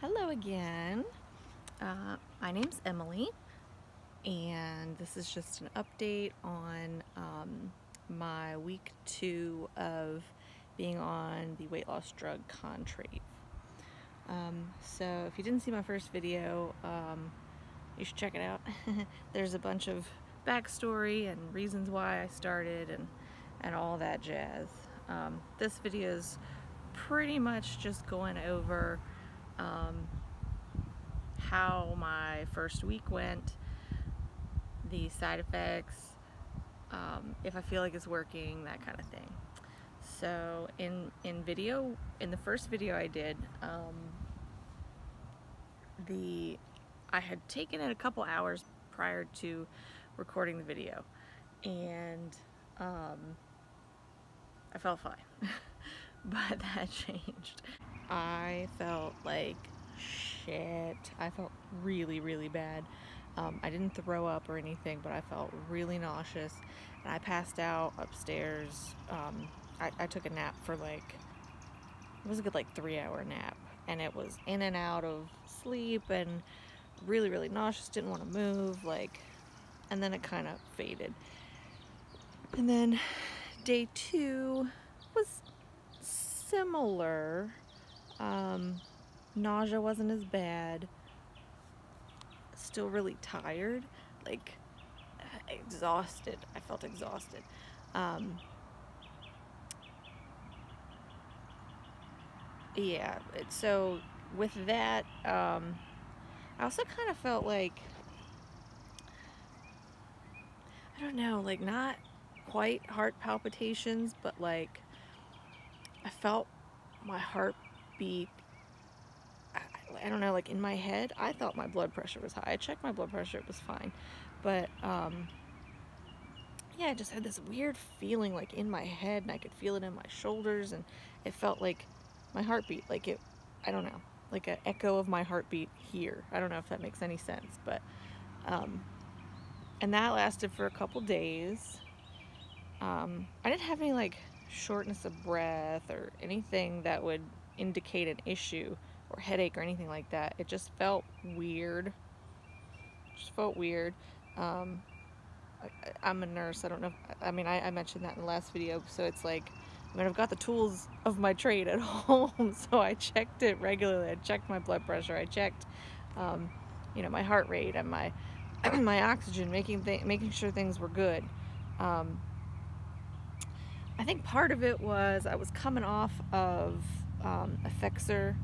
Hello again. Uh, my name's Emily, and this is just an update on um, my week two of being on the weight loss drug Contrave. Um, so, if you didn't see my first video, um, you should check it out. There's a bunch of backstory and reasons why I started and, and all that jazz. Um, this video is pretty much just going over um, how my first week went, the side effects, um, if I feel like it's working, that kind of thing. So in in video, in the first video I did, um, the I had taken it a couple hours prior to recording the video, and um, I felt fine, but that changed. I felt like shit. I felt really, really bad. Um, I didn't throw up or anything, but I felt really nauseous. And I passed out upstairs. Um, I, I, took a nap for like, it was a good like three hour nap. And it was in and out of sleep and really, really nauseous. Didn't want to move. Like, and then it kind of faded. And then day two was similar um, nausea wasn't as bad. Still really tired, like exhausted. I felt exhausted. Um, yeah, so with that, um, I also kind of felt like, I don't know, like not quite heart palpitations, but like I felt my heart I, I, don't know like in my head I thought my blood pressure was high. I checked my blood pressure it was fine. But um yeah I just had this weird feeling like in my head and I could feel it in my shoulders and it felt like my heartbeat like it I don't know like an echo of my heartbeat here. I don't know if that makes any sense but um and that lasted for a couple days. Um I didn't have any like shortness of breath or anything that would indicate an issue or headache or anything like that. It just felt weird. Just felt weird. Um, I, am a nurse. I don't know. If, I mean, I, I, mentioned that in the last video. So it's like, I mean, I've got the tools of my trade at home. So I checked it regularly. I checked my blood pressure. I checked, um, you know, my heart rate and my my oxygen, making making sure things were good. Um, I think part of it was I was coming off of um, Effexor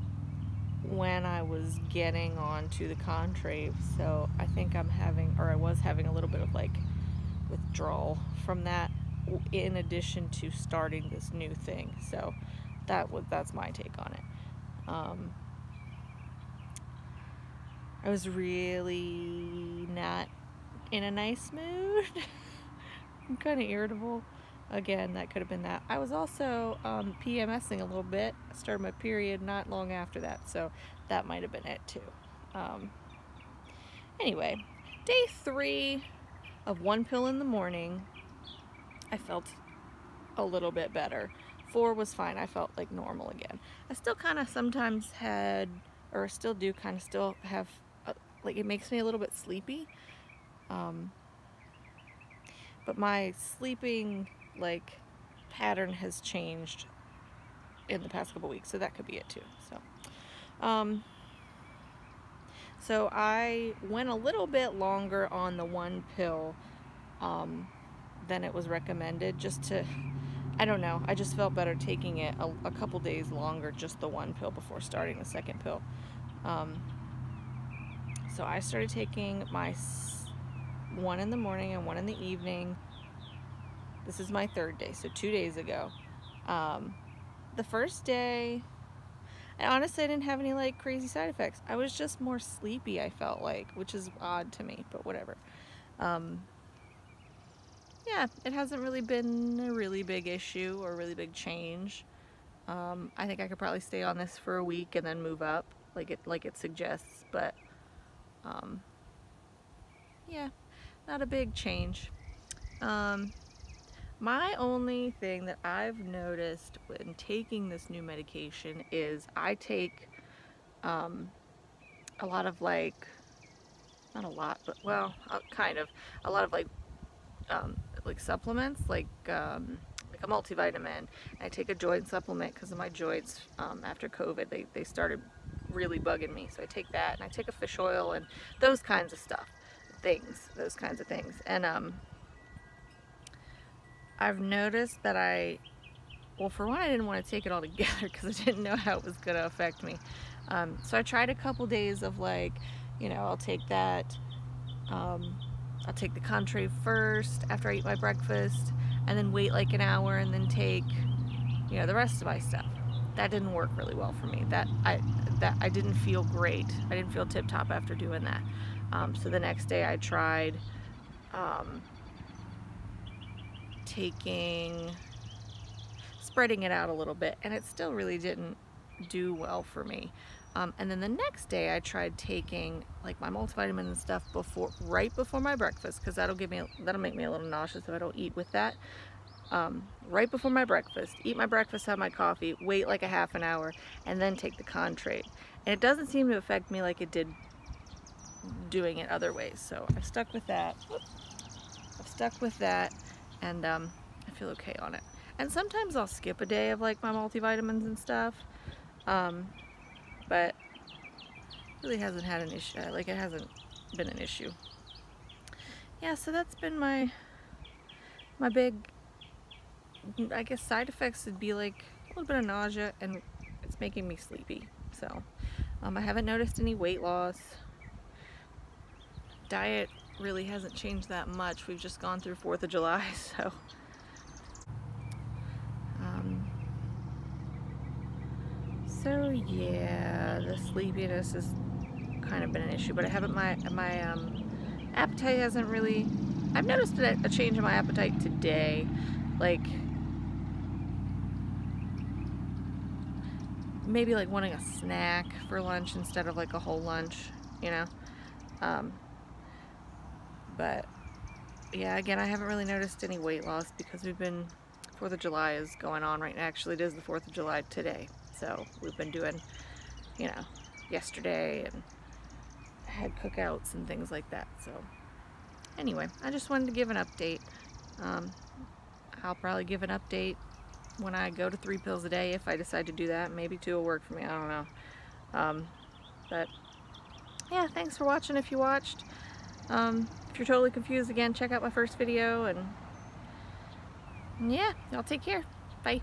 when I was getting onto the Contrave, so I think I'm having, or I was having a little bit of like withdrawal from that in addition to starting this new thing. So that was that's my take on it. Um, I was really not in a nice mood. I'm kind of irritable again that could have been that. I was also um, PMSing a little bit. I started my period not long after that so that might have been it too. Um, anyway day three of one pill in the morning I felt a little bit better. Four was fine. I felt like normal again. I still kind of sometimes had or still do kind of still have uh, like it makes me a little bit sleepy. Um, but my sleeping like pattern has changed in the past couple weeks so that could be it too so. Um so I went a little bit longer on the one pill um, than it was recommended just to I don't know I just felt better taking it a, a couple days longer just the one pill before starting the second pill. Um, so I started taking my one in the morning and one in the evening this is my third day, so two days ago. Um, the first day, and honestly, I didn't have any like crazy side effects. I was just more sleepy, I felt like, which is odd to me, but whatever. Um, yeah, it hasn't really been a really big issue or really big change. Um, I think I could probably stay on this for a week and then move up, like it like it suggests. But um, yeah, not a big change. Um, my only thing that I've noticed when taking this new medication is I take um, a lot of like, not a lot, but well, uh, kind of, a lot of like, um, like supplements, like, um, like a multivitamin. I take a joint supplement because of my joints um, after COVID. They, they started really bugging me. So I take that and I take a fish oil and those kinds of stuff, things, those kinds of things. And um, I've noticed that I, well, for one, I didn't want to take it all together because I didn't know how it was going to affect me. Um, so I tried a couple days of like, you know, I'll take that, um, I'll take the Contrave first after I eat my breakfast and then wait like an hour and then take, you know, the rest of my stuff. That didn't work really well for me. That I that I didn't feel great. I didn't feel tip top after doing that. Um, so the next day I tried um, taking, spreading it out a little bit, and it still really didn't do well for me. Um, and then the next day I tried taking like my multivitamin and stuff before, right before my breakfast, because that'll give me, that'll make me a little nauseous if I don't eat with that. Um, right before my breakfast, eat my breakfast, have my coffee, wait like a half an hour, and then take the Contrave. And it doesn't seem to affect me like it did doing it other ways. So I've stuck with that. I've stuck with that, and um, I feel okay on it. And sometimes I'll skip a day of like my multivitamins and stuff. Um, but really hasn't had an issue, like it hasn't been an issue. Yeah, so that's been my, my big, I guess side effects would be like a little bit of nausea and it's making me sleepy. So um, I haven't noticed any weight loss. Diet really hasn't changed that much. We've just gone through 4th of July, so So yeah, the sleepiness has kind of been an issue, but I haven't, my, my um, appetite hasn't really, I've noticed a, a change in my appetite today, like maybe like wanting a snack for lunch instead of like a whole lunch, you know, um, but yeah, again, I haven't really noticed any weight loss because we've been, 4th of July is going on right now. Actually, it is the 4th of July today. So we've been doing, you know, yesterday and had cookouts and things like that. So anyway, I just wanted to give an update. Um, I'll probably give an update when I go to three pills a day if I decide to do that. Maybe two will work for me. I don't know. Um, but yeah, thanks for watching if you watched. Um, if you're totally confused again, check out my first video and yeah, y'all take care. Bye.